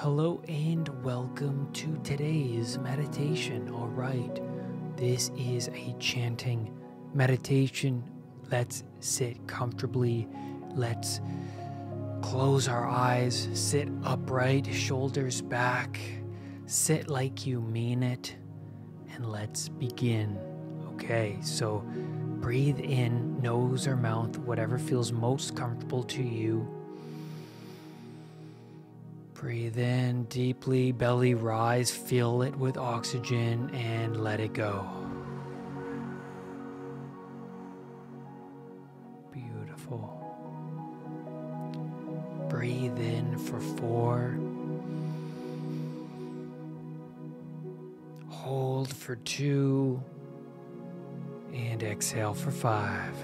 Hello and welcome to today's meditation. All right, this is a chanting meditation. Let's sit comfortably. Let's close our eyes, sit upright, shoulders back, sit like you mean it, and let's begin. Okay, so breathe in, nose or mouth, whatever feels most comfortable to you. Breathe in deeply, belly rise, fill it with oxygen, and let it go. Beautiful. Breathe in for four. Hold for two. And exhale for five.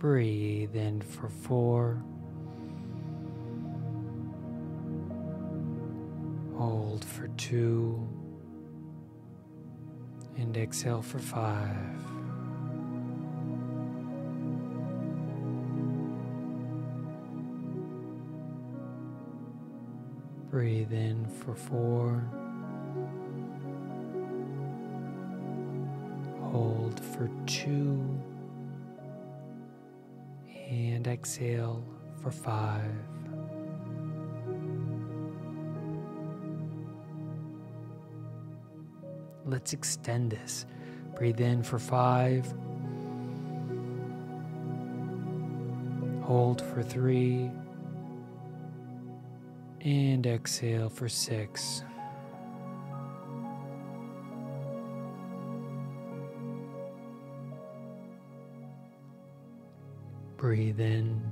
Breathe in for four. Hold for two. And exhale for five. Breathe in for four. Hold for two and exhale for five. Let's extend this. Breathe in for five. Hold for three. And exhale for six. Breathe in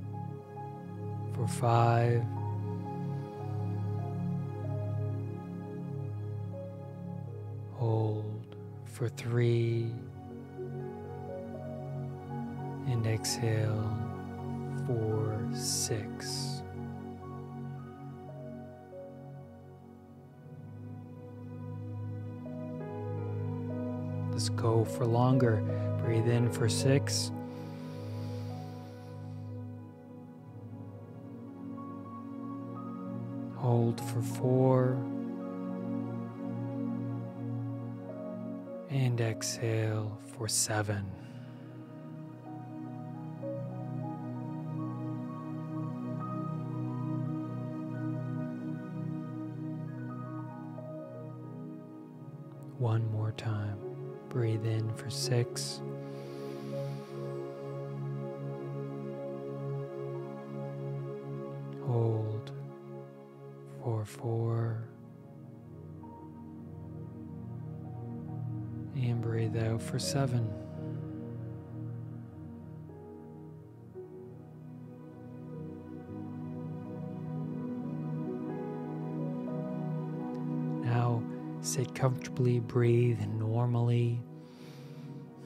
for five. Hold for three. And exhale for six. Let's go for longer. Breathe in for six. Hold for four. And exhale for seven. One more time. Breathe in for six. Hold for four. And breathe out for seven. Now sit comfortably, breathe normally.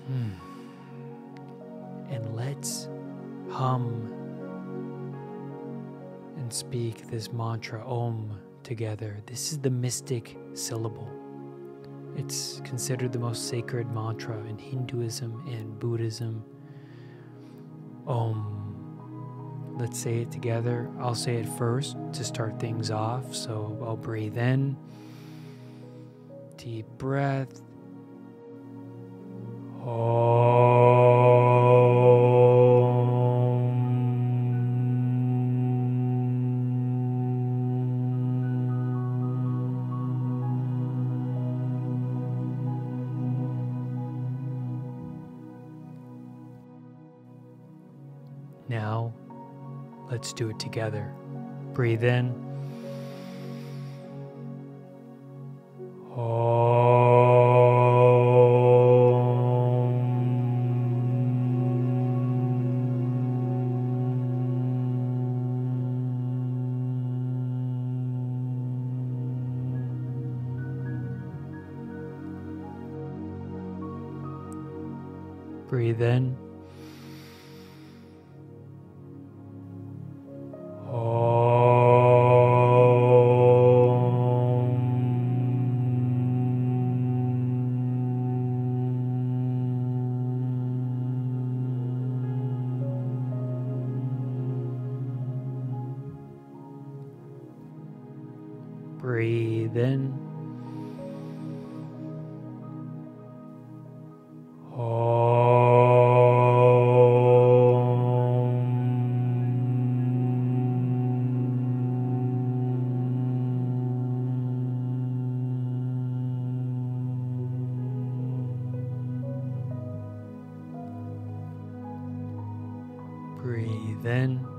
Hmm. And let's hum speak this mantra Om together. This is the mystic syllable. It's considered the most sacred mantra in Hinduism and Buddhism. Om. Let's say it together. I'll say it first to start things off. So I'll breathe in. Deep breath. Now, let's do it together. Breathe in. Breathe in. Breathe in. Breathe in.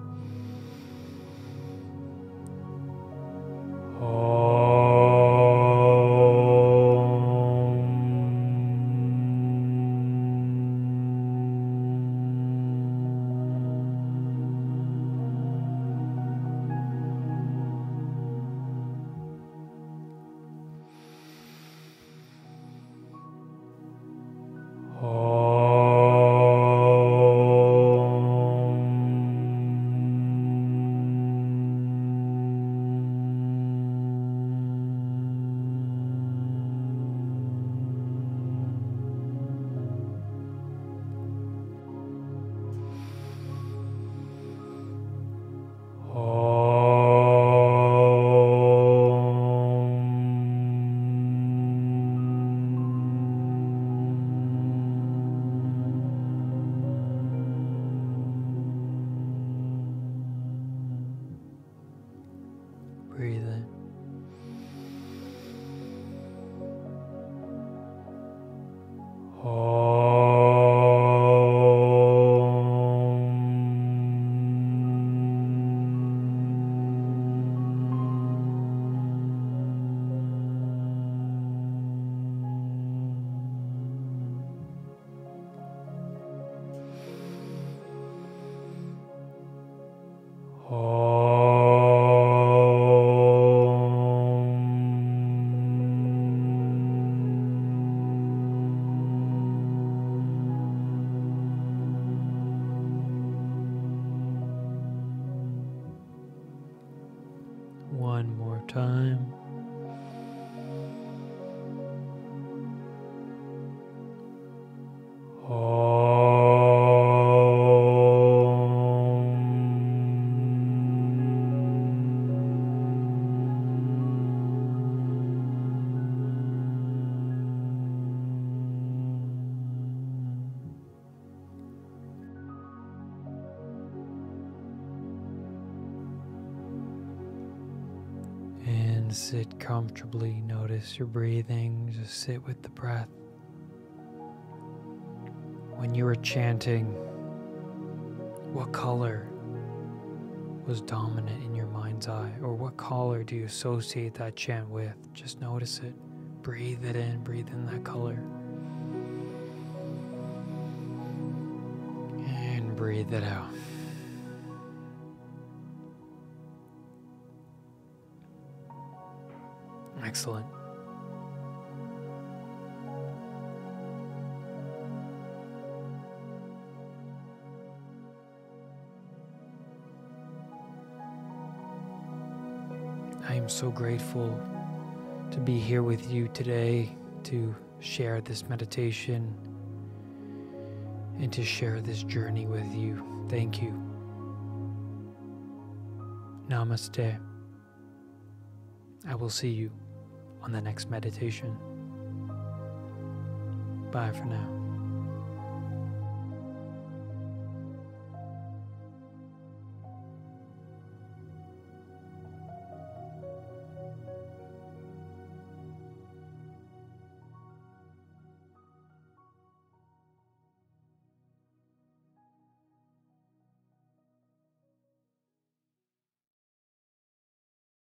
어, One more time. Sit comfortably. Notice your breathing. Just sit with the breath. When you were chanting, what color was dominant in your mind's eye? Or what color do you associate that chant with? Just notice it. Breathe it in, breathe in that color. And breathe it out. Excellent. I am so grateful to be here with you today to share this meditation and to share this journey with you. Thank you. Namaste. I will see you on the next meditation. Bye for now.